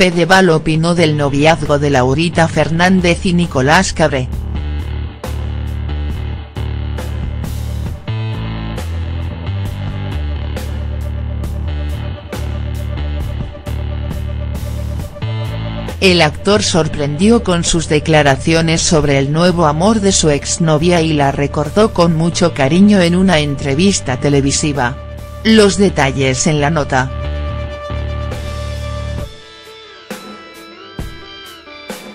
Fedeval opinó del noviazgo de Laurita Fernández y Nicolás Cabré. El actor sorprendió con sus declaraciones sobre el nuevo amor de su exnovia y la recordó con mucho cariño en una entrevista televisiva. Los detalles en la nota.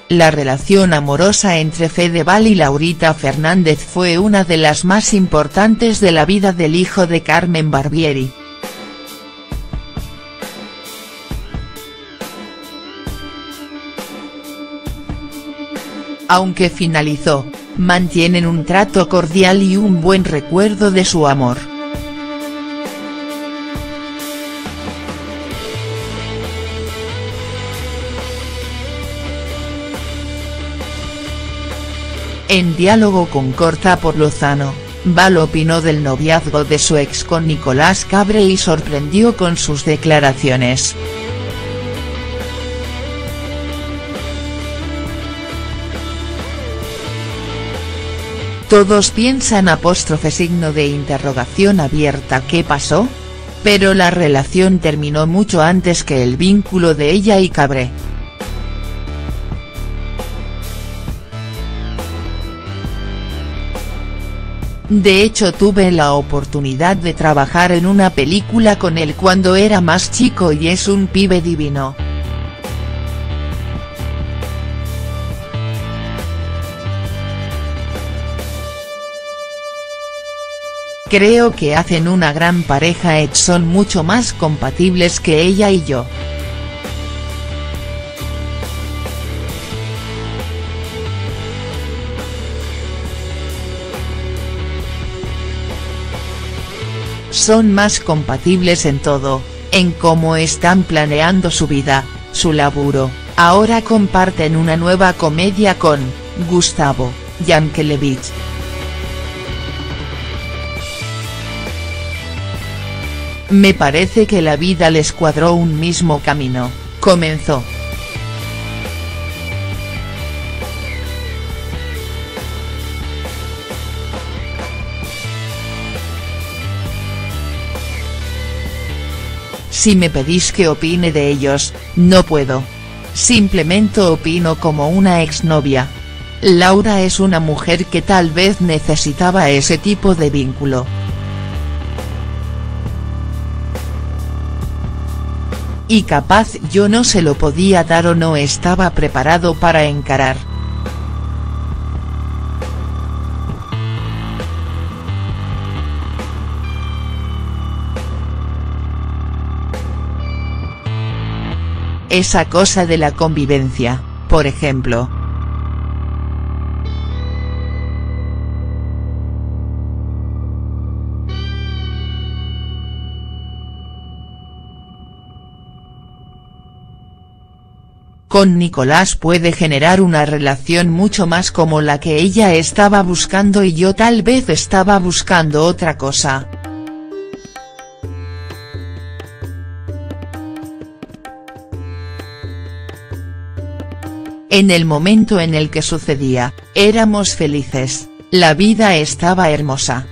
La relación amorosa entre Fedeval y Laurita Fernández fue una de las más importantes de la vida del hijo de Carmen Barbieri. Aunque finalizó, mantienen un trato cordial y un buen recuerdo de su amor. En diálogo con Corta por Lozano, Val opinó del noviazgo de su ex con Nicolás Cabre y sorprendió con sus declaraciones. Todos piensan apóstrofe signo de interrogación abierta ¿qué pasó? Pero la relación terminó mucho antes que el vínculo de ella y Cabré. De hecho tuve la oportunidad de trabajar en una película con él cuando era más chico y es un pibe divino. Creo que hacen una gran pareja y son mucho más compatibles que ella y yo. Son más compatibles en todo, en cómo están planeando su vida, su laburo, ahora comparten una nueva comedia con, Gustavo, Yankelevich. Me parece que la vida les cuadró un mismo camino, comenzó. Si me pedís que opine de ellos, no puedo. Simplemente opino como una exnovia. Laura es una mujer que tal vez necesitaba ese tipo de vínculo. Y capaz yo no se lo podía dar o no estaba preparado para encarar. Esa cosa de la convivencia, por ejemplo. Con Nicolás puede generar una relación mucho más como la que ella estaba buscando y yo tal vez estaba buscando otra cosa. En el momento en el que sucedía, éramos felices, la vida estaba hermosa.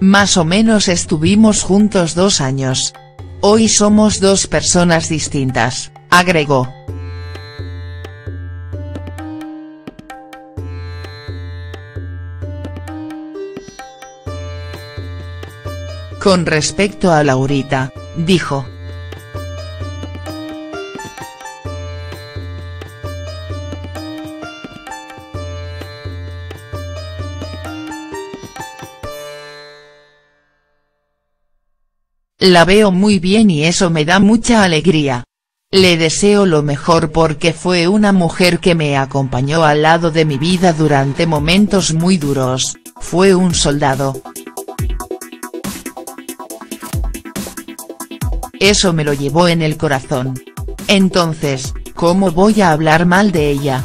Más o menos estuvimos juntos dos años. Hoy somos dos personas distintas, agregó. Con respecto a Laurita, dijo. La veo muy bien y eso me da mucha alegría. Le deseo lo mejor porque fue una mujer que me acompañó al lado de mi vida durante momentos muy duros, fue un soldado. Eso me lo llevó en el corazón. Entonces, ¿cómo voy a hablar mal de ella?.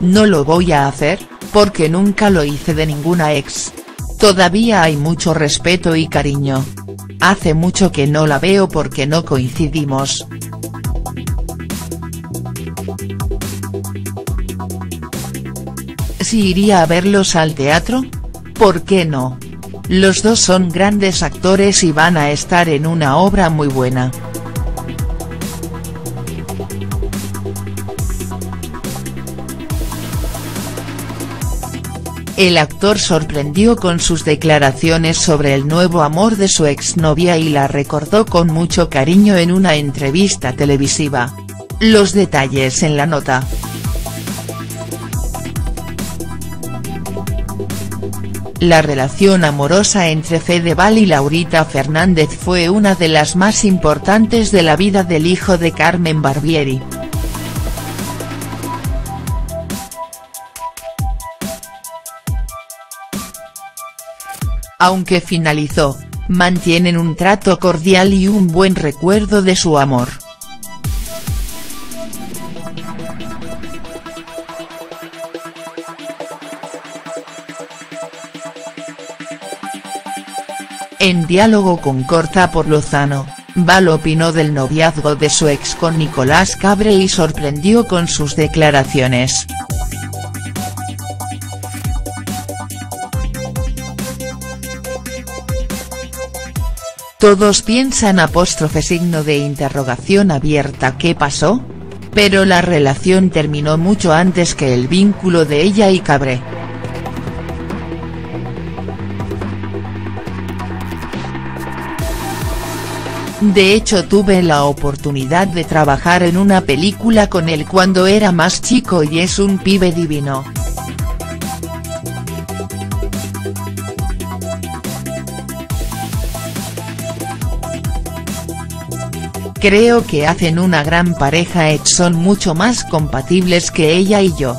No lo voy a hacer, porque nunca lo hice de ninguna ex. Todavía hay mucho respeto y cariño. Hace mucho que no la veo porque no coincidimos, Si iría a verlos al teatro? ¿Por qué no? Los dos son grandes actores y van a estar en una obra muy buena. El actor sorprendió con sus declaraciones sobre el nuevo amor de su exnovia y la recordó con mucho cariño en una entrevista televisiva. Los detalles en la nota. La relación amorosa entre Fedeval y Laurita Fernández fue una de las más importantes de la vida del hijo de Carmen Barbieri. Aunque finalizó, mantienen un trato cordial y un buen recuerdo de su amor. En diálogo con Corta por Lozano, Val opinó del noviazgo de su ex con Nicolás Cabre y sorprendió con sus declaraciones. Todos piensan apóstrofe signo de interrogación abierta ¿qué pasó? Pero la relación terminó mucho antes que el vínculo de ella y Cabré. De hecho tuve la oportunidad de trabajar en una película con él cuando era más chico y es un pibe divino. Creo que hacen una gran pareja y son mucho más compatibles que ella y yo.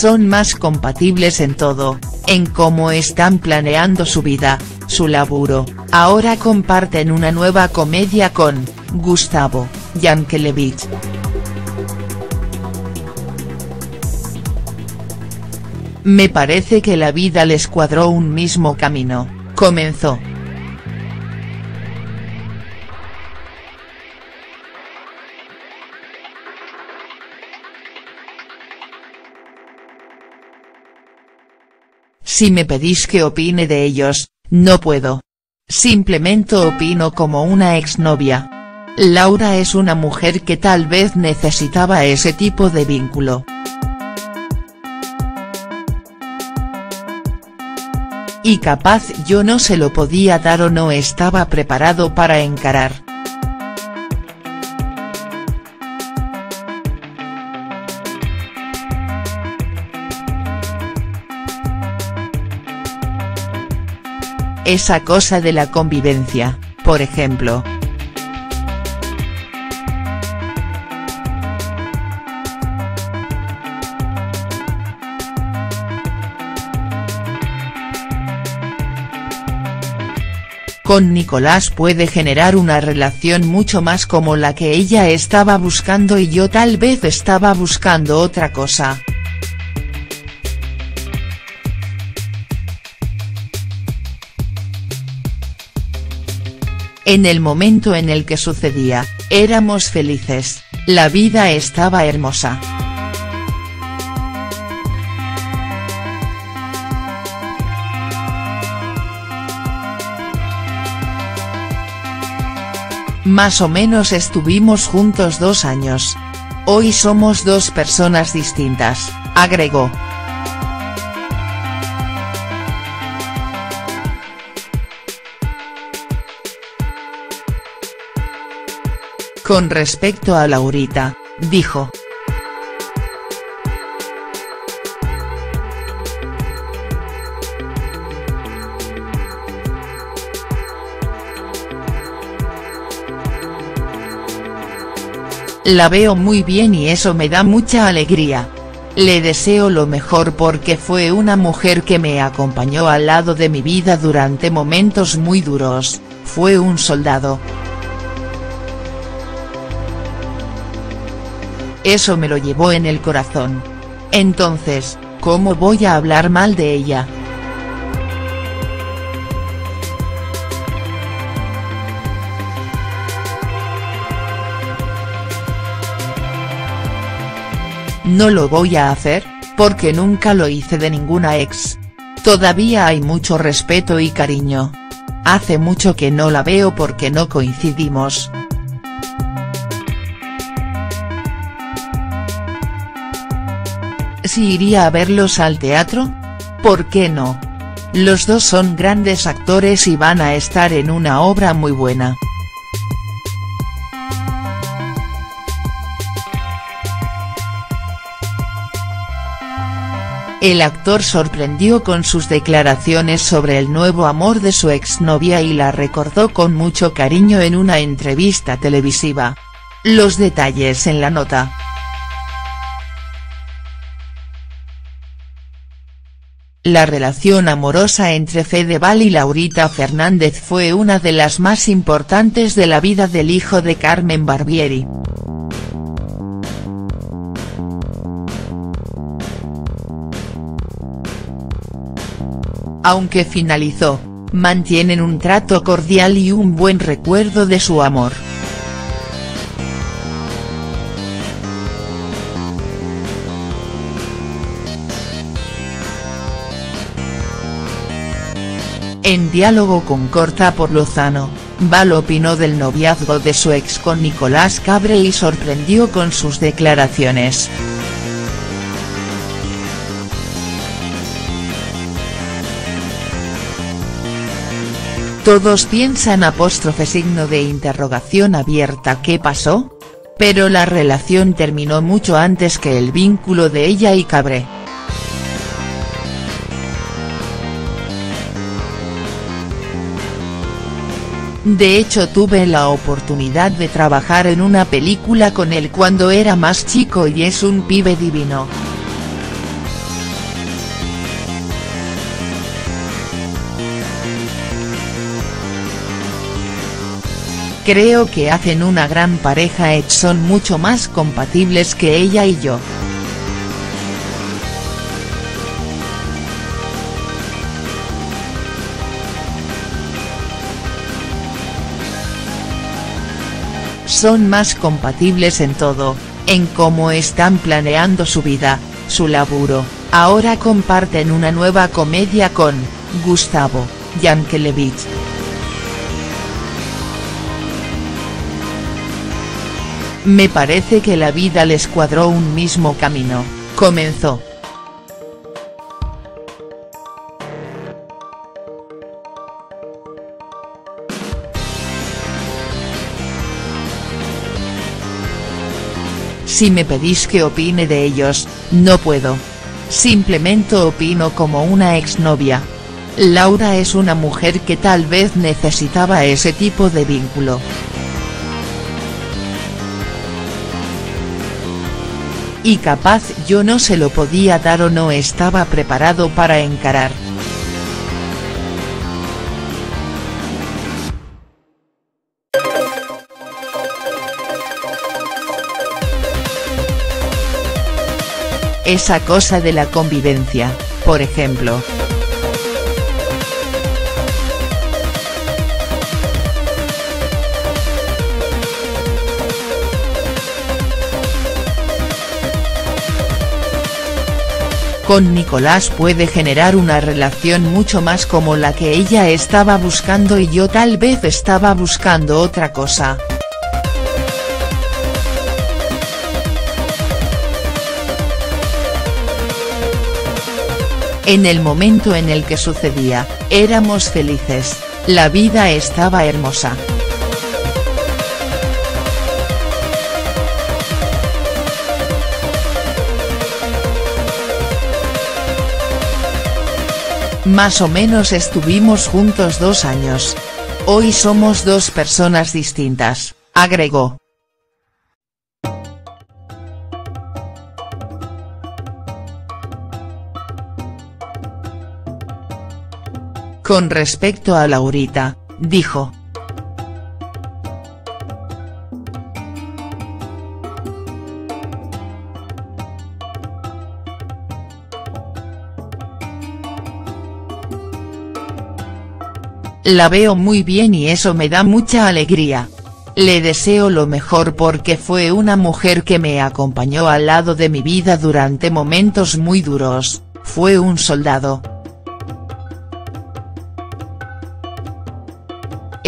Son más compatibles en todo, en cómo están planeando su vida, su laburo, ahora comparten una nueva comedia con, Gustavo, Yankelevich. Me parece que la vida les cuadró un mismo camino, comenzó. Si me pedís que opine de ellos, no puedo. Simplemente opino como una exnovia. Laura es una mujer que tal vez necesitaba ese tipo de vínculo. y capaz yo no se lo podía dar o no estaba preparado para encarar. Esa cosa de la convivencia, por ejemplo. con Nicolás puede generar una relación mucho más como la que ella estaba buscando y yo tal vez estaba buscando otra cosa. En el momento en el que sucedía, éramos felices, la vida estaba hermosa. Más o menos estuvimos juntos dos años. Hoy somos dos personas distintas, agregó. Con respecto a Laurita, dijo. La veo muy bien y eso me da mucha alegría. Le deseo lo mejor porque fue una mujer que me acompañó al lado de mi vida durante momentos muy duros, fue un soldado. Eso me lo llevó en el corazón. Entonces, ¿cómo voy a hablar mal de ella?. No lo voy a hacer, porque nunca lo hice de ninguna ex. Todavía hay mucho respeto y cariño. Hace mucho que no la veo porque no coincidimos. ¿Si iría a verlos al teatro? ¿Por qué no? Los dos son grandes actores y van a estar en una obra muy buena. El actor sorprendió con sus declaraciones sobre el nuevo amor de su exnovia y la recordó con mucho cariño en una entrevista televisiva. Los detalles en la nota. La relación amorosa entre Fedeval y Laurita Fernández fue una de las más importantes de la vida del hijo de Carmen Barbieri. Aunque finalizó, mantienen un trato cordial y un buen recuerdo de su amor. En diálogo con Corta por Lozano, Val opinó del noviazgo de su ex con Nicolás Cabre y sorprendió con sus declaraciones. Todos piensan apóstrofe signo de interrogación abierta ¿qué pasó? Pero la relación terminó mucho antes que el vínculo de ella y Cabré. De hecho tuve la oportunidad de trabajar en una película con él cuando era más chico y es un pibe divino. Creo que hacen una gran pareja y son mucho más compatibles que ella y yo. Son más compatibles en todo, en cómo están planeando su vida, su laburo, ahora comparten una nueva comedia con, Gustavo, Yankelevich. Me parece que la vida les cuadró un mismo camino, comenzó. Si me pedís que opine de ellos, no puedo. Simplemente opino como una exnovia. Laura es una mujer que tal vez necesitaba ese tipo de vínculo. y capaz yo no se lo podía dar o no estaba preparado para encarar. Esa cosa de la convivencia, por ejemplo. con Nicolás puede generar una relación mucho más como la que ella estaba buscando y yo tal vez estaba buscando otra cosa. En el momento en el que sucedía, éramos felices, la vida estaba hermosa. Más o menos estuvimos juntos dos años. Hoy somos dos personas distintas, agregó. Con respecto a Laurita, dijo. La veo muy bien y eso me da mucha alegría. Le deseo lo mejor porque fue una mujer que me acompañó al lado de mi vida durante momentos muy duros, fue un soldado.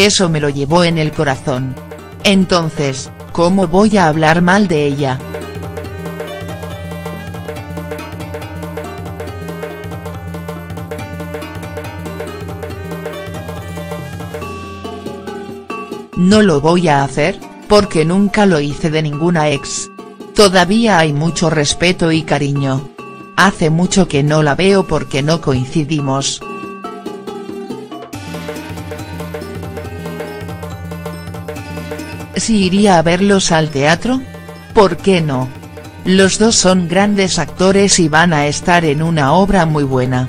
Eso me lo llevó en el corazón. Entonces, ¿cómo voy a hablar mal de ella?. No lo voy a hacer, porque nunca lo hice de ninguna ex. Todavía hay mucho respeto y cariño. Hace mucho que no la veo porque no coincidimos. ¿Si iría a verlos al teatro? ¿Por qué no? Los dos son grandes actores y van a estar en una obra muy buena.